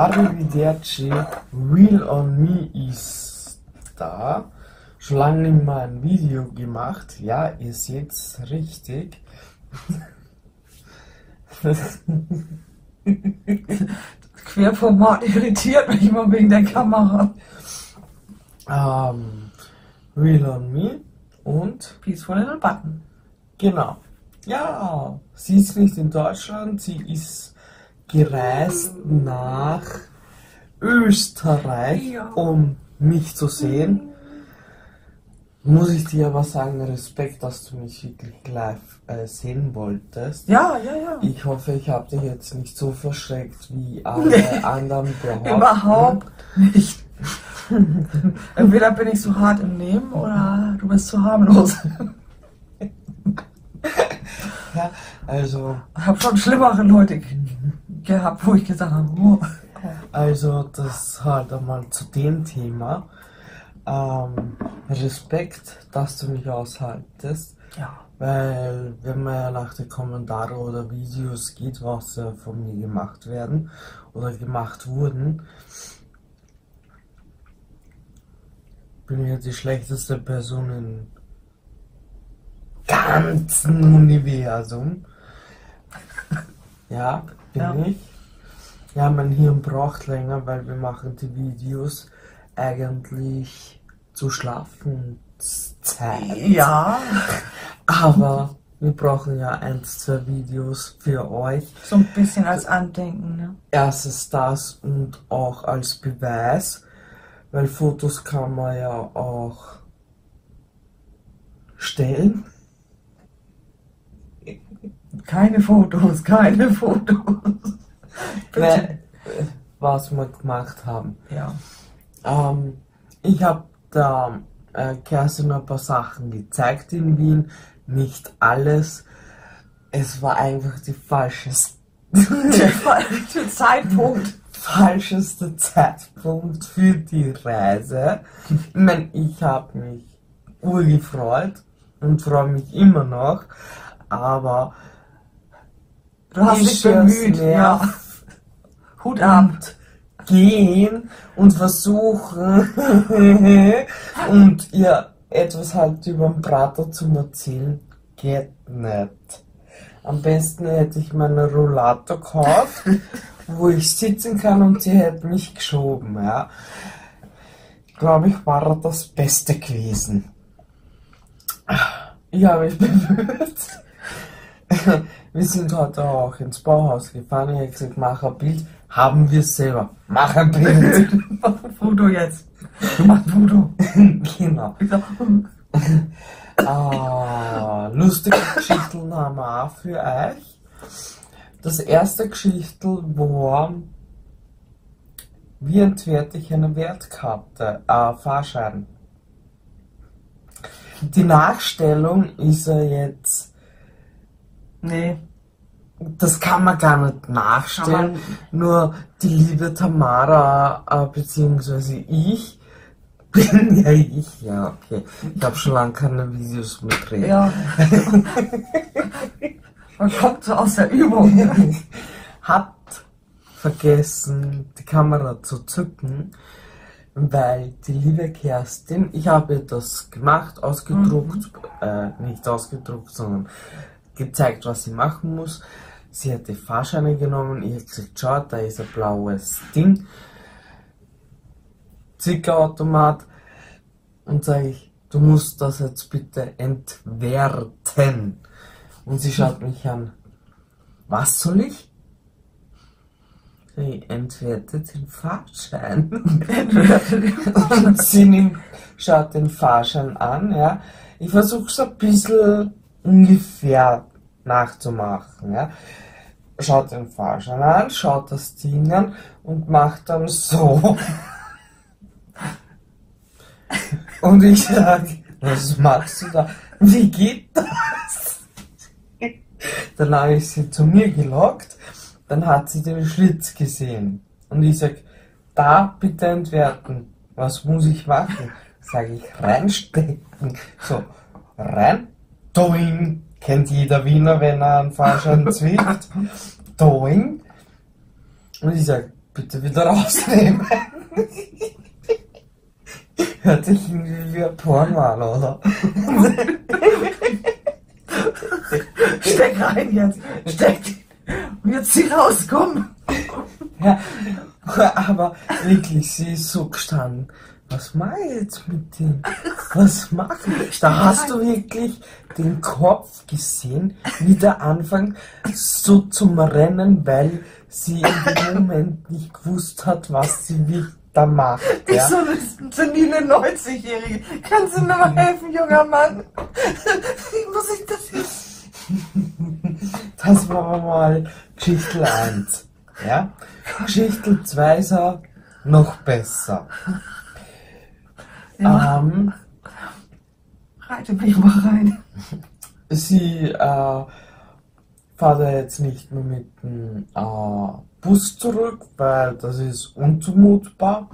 Arrivederci, Real on Me ist da. Schon lange nicht mal ein Video gemacht. Ja, ihr seht's richtig. Querformat irritiert mich immer wegen der Kamera. Ähm, Real on Me und Peaceful Little Button. genau. Ja, sie ist nicht in Deutschland, sie ist gereist nach Österreich, um mich zu sehen. Muss ich dir aber sagen, Respekt, dass du mich wirklich live äh, sehen wolltest. Ja, ja, ja. Ich hoffe, ich habe dich jetzt nicht so verschreckt, wie alle anderen behaupten. Überhaupt nicht. Entweder bin ich so hart im Nehmen oder du bist zu harmlos. Ja, also, Ich habe schon schlimmere Leute ge- gehabt, wo ich gesagt habe, oh. also das halt einmal zu dem Thema. Ähm, Respekt, dass du mich aushaltest. ja. Weil, wenn man ja nach den Kommentaren oder Videos geht, was ja von mir gemacht werden oder gemacht wurden, bin ich ja die schlechteste Person im ganzen Universum. Ja, bin Ja. ich. Ja, mein Hirn braucht länger, weil wir machen die Videos eigentlich zu Schlafenszeit. Ja, Aber wir brauchen ja ein, zwei Videos für euch. so ein bisschen als Andenken, ne? Erstens das und auch als Beweis, weil Fotos kann man ja auch stellen. Keine Fotos, keine Fotos. Bitte. Ne, was wir gemacht haben. Ja. Ähm, ich habe da äh, Kerstin ein paar Sachen gezeigt in Wien. Nicht alles. Es war einfach die falsche Der falsche Zeitpunkt. falscheste Zeitpunkt für die Reise. Ich meine, ich habe mich urgefreut und freue mich immer noch, aber Du hast dich bemüht. Ja. Hut ab. gehen und versuchen und ihr etwas halt über den Prater zu erzählen, geht nicht. Am besten hätte ich meine Rollator gekauft, wo ich sitzen kann und sie hätte mich geschoben, ja. Glaube ich, war das Beste gewesen. Ich habe mich bemüht. Wir sind heute auch ins Bauhaus gefahren. Ich habe gesagt, mach ein Bild. Haben wir selber. Mach ein Bild. Mach ein Foto jetzt. Du machst ein Foto. genau. Ah, lustige Geschichten haben wir auch für euch. Das erste Geschichtel war, wie entwerte ich eine Wertkarte, äh, Fahrschein. Die Nachstellung ist ja jetzt, nee. das kann man gar nicht nachstellen, nur die liebe Tamara, äh, beziehungsweise ich, bin ja ich, ja, okay. Ich habe schon lange keine Videos mit Reden. Ja. Man kommt so aus der Übung. hat vergessen, die Kamera zu zücken, weil die liebe Kerstin, ich habe das gemacht, ausgedruckt, äh, nicht ausgedruckt, sondern gezeigt, was sie machen muss. Sie hat die Fahrscheine genommen, ich habe gesagt, schau, da ist ein blaues Ding, Zickerautomat, und sage ich, du musst das jetzt bitte entwerten. Und sie schaut mich an, was soll ich? Entwertet den Fahrschein. Und sie nimmt, schaut den Fahrschein an, ja. Ich versuche es ein bisschen ungefähr nachzumachen, ja. Schaut den Fahrschein an, schaut das Ding an und macht dann so. Und ich sage, was machst du da? Wie geht das? Dann habe ich sie zu mir gelockt, dann hat sie den Schlitz gesehen. Und ich sag, da bitte entwerten. Was muss ich machen? Sag ich, reinstecken. So, rein, doing. Kennt jeder Wiener, wenn er einen Fahrschein zwickt. Doing. Und ich sag, bitte wieder rausnehmen. Hört sich irgendwie wie ein Porno an, oder? Steck rein jetzt. Steck. Und jetzt zieh raus, komm. Ja, aber wirklich, sie ist so gestanden. Was mache ich jetzt mit dem? Was mache ich? Da hast du wirklich den Kopf gesehen, wie der anfängt so zum Rennen, weil sie in dem Moment nicht gewusst hat, was sie wie da macht. Ich Ja? so eine senile 90-Jährige. Kannst du mir mal helfen, junger Mann? Wie muss ich das jetzt? Das war mal Geschichte 1. Ja? Geschichte 2 ist auch noch besser. Ja, Ähm, reite mich mal rein. sie äh, fahrt ja jetzt nicht mehr mit dem äh, Bus zurück, weil das ist unzumutbar.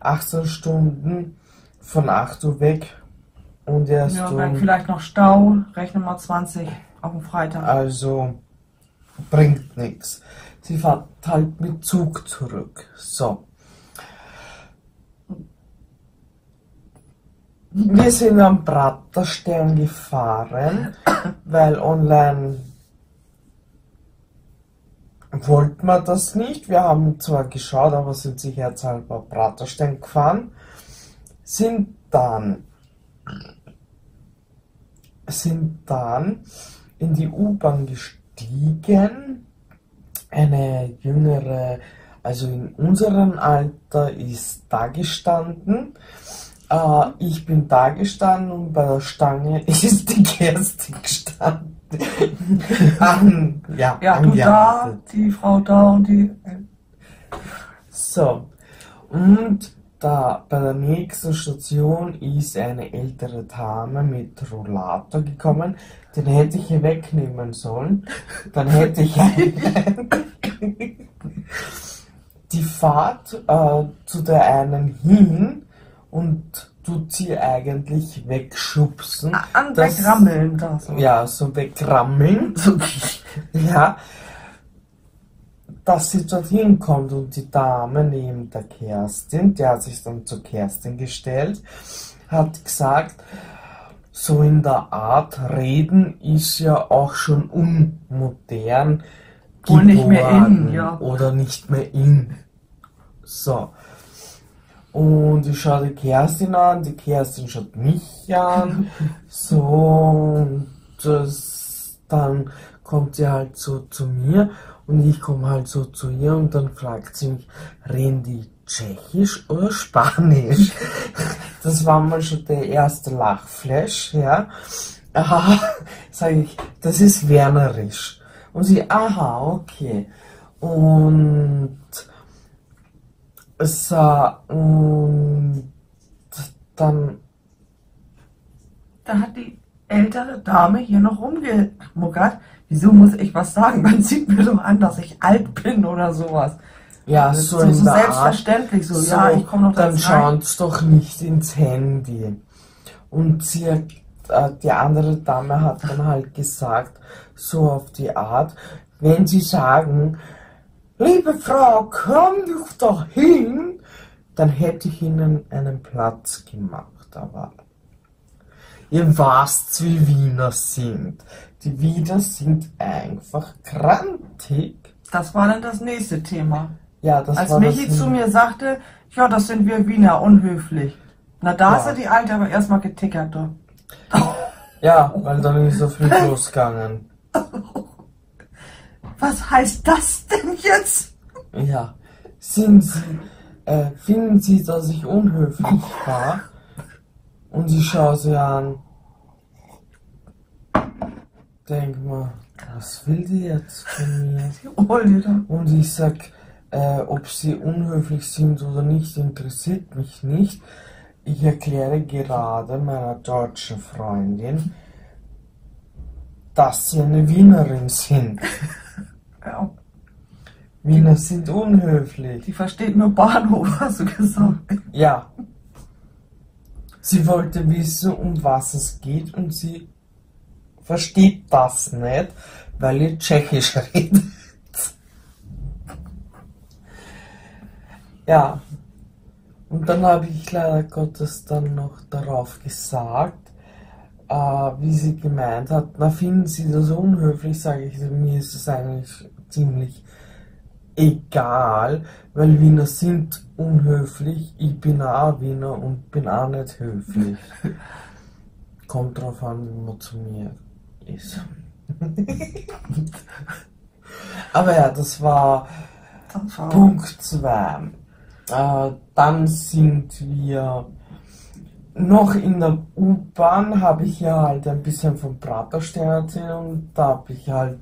18 Stunden von 8 Uhr weg und erst Ja, um, dann vielleicht noch Stau. Rechne mal 20 auf dem Freitag. also bringt nichts. Sie fährt halt mit Zug zurück. So. Wir sind am Praterstern gefahren, weil online wollte man das nicht. Wir haben zwar geschaut, aber sind sicherheitshalber Praterstern gefahren. Sind dann sind dann in die U-Bahn gestiegen. Eine jüngere, also in unserem Alter, ist da gestanden. Äh, ich bin da gestanden und bei der Stange ist die Kerstin gestanden. An, ja, Ja, du da, die Frau da und die. So, und da bei der nächsten Station ist eine ältere Dame mit Rollator gekommen. Den hätte ich hier wegnehmen sollen. Dann hätte ich die Fahrt äh, zu der einen hin und tut sie eigentlich wegschubsen. An Das- wegrammeln da so. Ja, so wegrammeln. Ja, dass sie dorthin kommt und die Dame neben der Kerstin, die hat sich dann zu Kerstin gestellt, hat gesagt, so in der Art reden ist ja auch schon unmodern. Wohl nicht mehr in, ja. Oder nicht mehr in. So. Und ich schaue die Kerstin an, die Kerstin schaut mich an. So, und das, dann kommt sie halt so zu mir und ich komme halt so zu ihr und dann fragt sie mich, reden die Tschechisch oder Spanisch? Das war mal schon der erste Lachflash, ja. Aha, sage ich, das ist Wernerisch. Und sie, aha, okay. Und war, und dann Da hat die ältere Dame hier noch rumgemuckert. Wieso muss ich was sagen? Man sieht mir doch an, dass ich alt bin oder sowas. Ja, so, so, so selbstverständlich so. Ja, ich komme noch da Dann schaut's doch nicht ins Handy. Und sie äh, die andere Dame hat dann halt gesagt, so auf die Art, wenn sie sagen, liebe Frau, komm doch hin, dann hätte ich ihnen einen Platz gemacht, aber ihr wisst, wie Wiener sind. Die Wiener sind einfach grantig. Das war dann das nächste Thema. Ja, das Als war Michi das zu mir sagte, ja, das sind wir Wiener, unhöflich. Na, da Ja. ist er die Alte aber erstmal getickert, doch. Ja, weil dann ist er früh losgegangen. Was heißt das denn jetzt? Ja. Sind Sie, äh, finden Sie, dass ich unhöflich war? Und ich schaue sie an. Denk mal, was will die jetzt von mir? Und ich sag, äh, ob sie unhöflich sind oder nicht, interessiert mich nicht. Ich erkläre gerade meiner deutschen Freundin, dass sie eine Wienerin sind. Ja, Wiener sind unhöflich. die versteht nur Bahnhof, hast du gesagt. Ja. Sie wollte wissen, um was es geht und sie versteht das nicht, weil ihr Tschechisch redet. Ja. Und dann habe ich leider Gottes dann noch darauf gesagt, äh, wie sie gemeint hat, na finden Sie das unhöflich, sage ich, mir ist es eigentlich ziemlich egal, weil Wiener sind unhöflich, ich bin auch Wiener und bin auch nicht höflich. Kommt drauf an, wie man zu mir ist. Aber ja, das war Punkt 2. Äh, dann sind wir noch in der U-Bahn, habe ich ja halt ein bisschen vom Praterstern erzählt und da habe ich halt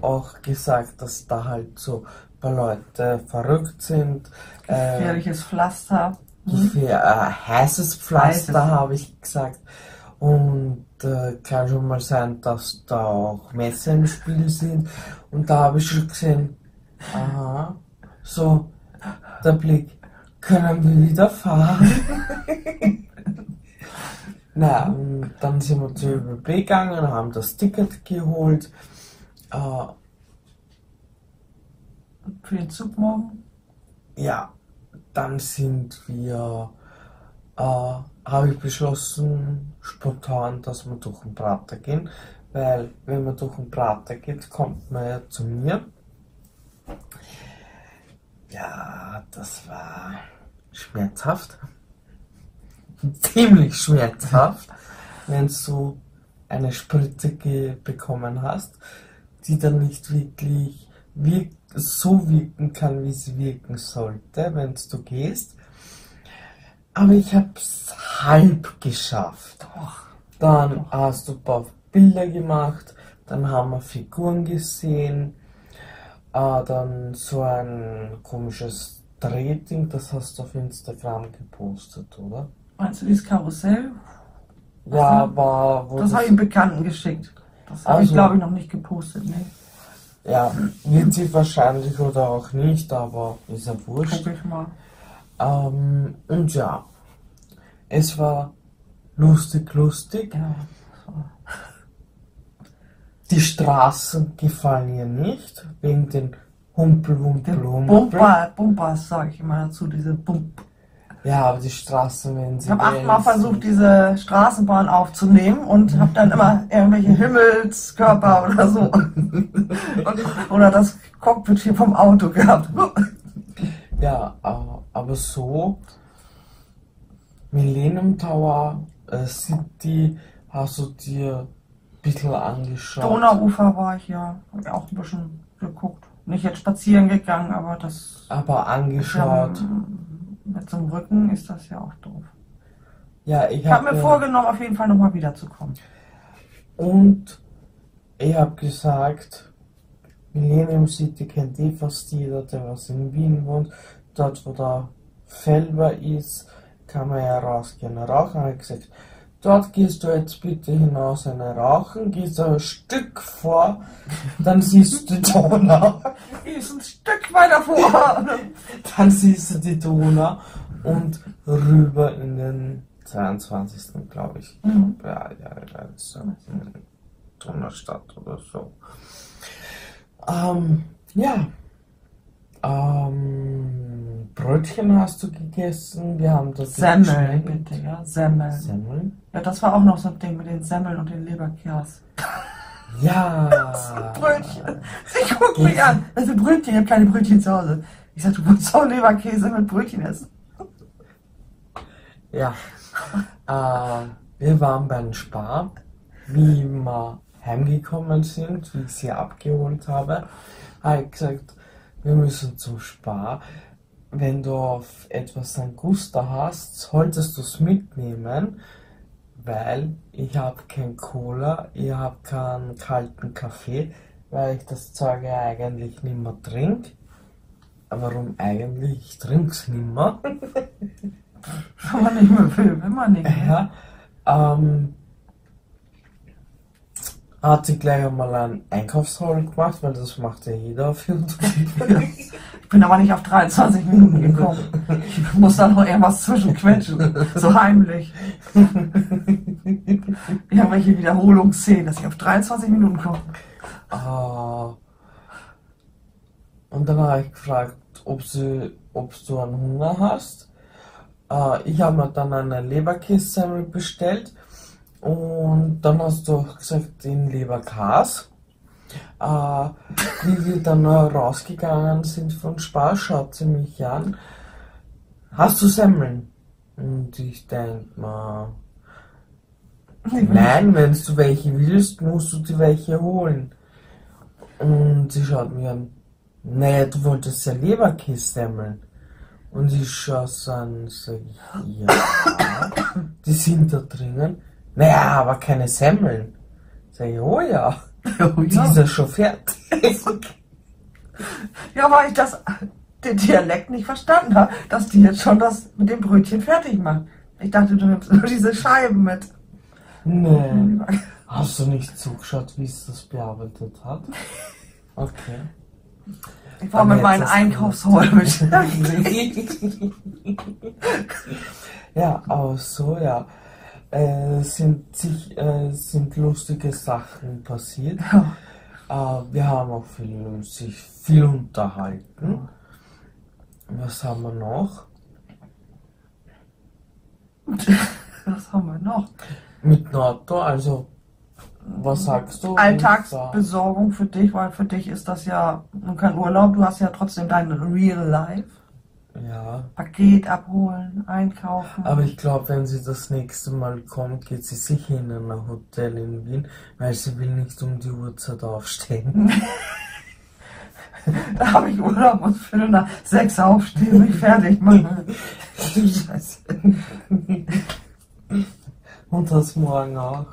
auch gesagt, dass da halt so ein paar Leute verrückt sind. Äh, gefährliches Pflaster. Hm? Gefähr äh, heißes Pflaster, habe ich gesagt. Und äh, kann schon mal sein, dass da auch Messer im Spiel sind. Und da habe ich schon gesehen, aha, so der Blick, können wir wieder fahren? Na, und dann sind wir zur ÖBB gegangen, haben das Ticket geholt. Äh, Für den Zug morgen. Ja, dann sind wir, äh, habe ich beschlossen, spontan, dass wir durch den Prater gehen, weil wenn man durch den Prater geht, kommt man ja zu mir. Ja, das war schmerzhaft. Ziemlich schmerzhaft, wenn du eine Spritze bekommen hast, die dann nicht wirklich wirk so wirken kann, wie sie wirken sollte, wenn du gehst. Aber ich habe halb geschafft. Dann hast du ein paar Bilder gemacht, dann haben wir Figuren gesehen, äh, dann so ein komisches Drehding, das hast du auf Instagram gepostet, oder? Meinst du dieses Karussell? Ja, Aha. war. Wo Das habe ich einem Bekannten geschickt. Das habe ich, Also- glaube ich, noch nicht gepostet. Nee. ja, wird sie wahrscheinlich oder auch nicht, aber ist ja wurscht. Guck ich mal. Ähm, und ja, es war lustig, lustig. Ja. Die Straßen gefallen ihr nicht, wegen den Humpel, Wumpel, Den Humpel. Bumper, Bumpers sage ich immer dazu, diese Bump. Ja, aber die Straßen, wenn sie Ich habe achtmal versucht, diese Straßenbahn aufzunehmen und habe dann immer irgendwelche Himmelskörper oder so. Und, oder das Cockpit hier vom Auto gehabt. Ja, aber so, Millennium Tower, äh, City, hast du dir ein bisschen angeschaut. Donauufer war ich ja. Habe ich auch ein bisschen geguckt. Nicht jetzt spazieren gegangen, aber das. Aber angeschaut. Mit so einem Rücken ist das ja auch doof. Ja, ich Ich habe habe mir vorgenommen, auf jeden Fall nochmal wiederzukommen. Und ich habe gesagt, Millennium City kennt eh fast jeder, der was in Wien wohnt. Dort, wo der Felber ist, kann man ja rausgehen rauchen. Habe ich gesagt, dort gehst du jetzt bitte hinaus eine rauchen, gehst ein Stück vor, dann siehst du die Donau. Die ist ein Stück weiter vor. Dann siehst du die Donau und rüber in den 22. glaube ich. Mhm. Ja, ja, ja, so in Donaustadt oder so. Ähm, ja. Ähm, Brötchen hast du gegessen. Wir haben das Semmeln, bitte, ja. Semmeln. Semmeln? Ja, das war auch noch so ein Ding mit den Semmeln und den Leberkärs. Ja. Brötchen. Sie guckt mich an. Das sind Brötchen, ich habe keine Brötchen zu Hause. Ich sag, du wolltest auch Leberkäse mit Brötchen essen. Ja. äh, wir waren beim Spar, wie wir heimgekommen sind, wie ich sie abgeholt habe, habe ich gesagt, wir müssen zum Spar. Wenn du auf etwas Angusta hast, solltest du es mitnehmen, weil ich habe kein Cola, ich habe keinen kalten Kaffee, weil ich das Zeug ja eigentlich nicht mehr trinke. Warum eigentlich? Ich trinke es nicht mehr. Wenn man nicht mehr will, will man nicht mehr. Ja, ähm, hat sie gleich einmal einen Einkaufshaul gemacht, weil das macht ja jeder auf YouTube. Ich bin aber nicht auf 23 Minuten gekommen. Ich muss da noch irgendwas zwischenquetschen. So heimlich. Irgendwelche Wiederholungsszenen, dass ich auf 23 Minuten komme. Ah. und dann habe ich gefragt, ob, sie, ob du einen Hunger hast. Äh, ich habe mir dann eine Leberkässemmel bestellt und dann hast du gesagt, den Leberkas. Äh, wie wir dann rausgegangen sind von Spaß, schaut sie mich an. Hast du Semmeln? Und ich denk mal, nein, wenn du welche willst, musst du dir welche holen. Und sie schaut mich an, naja, du wolltest ja Leberkässemmeln. Und ich schaue an, sag ich, ja, die sind da drinnen. Naja, aber keine Semmeln. Sag ich, oh ja, Oh, die ja. ist ja schon fertig. ja, weil ich das, den Dialekt nicht verstanden habe, dass die jetzt schon das mit dem Brötchen fertig macht. Ich dachte, du nimmst nur diese Scheiben mit. Nee. Hast du nicht zugeschaut, wie es das bearbeitet hat? Okay. Ich war mit meinen Einkaufsholen mit. ja, aber so, ja. Äh, sind, sich, äh, sind lustige Sachen passiert. Äh, wir haben auch viel, sich viel unterhalten. Was haben wir noch? Was haben wir noch? Mit Notto, also, was sagst du? Alltagsbesorgung für dich, weil für dich ist das ja nun kein Urlaub, du hast ja trotzdem dein Real Life. Ja, Paket abholen, einkaufen. aber ich glaube, wenn sie das nächste Mal kommt, geht sie sicher in ein Hotel in Wien, weil sie will nicht um die Uhrzeit aufstehen. Da habe ich Urlaub und Viertel nach sechs aufstehen, mich fertig machen. Scheiße. Und das morgen auch.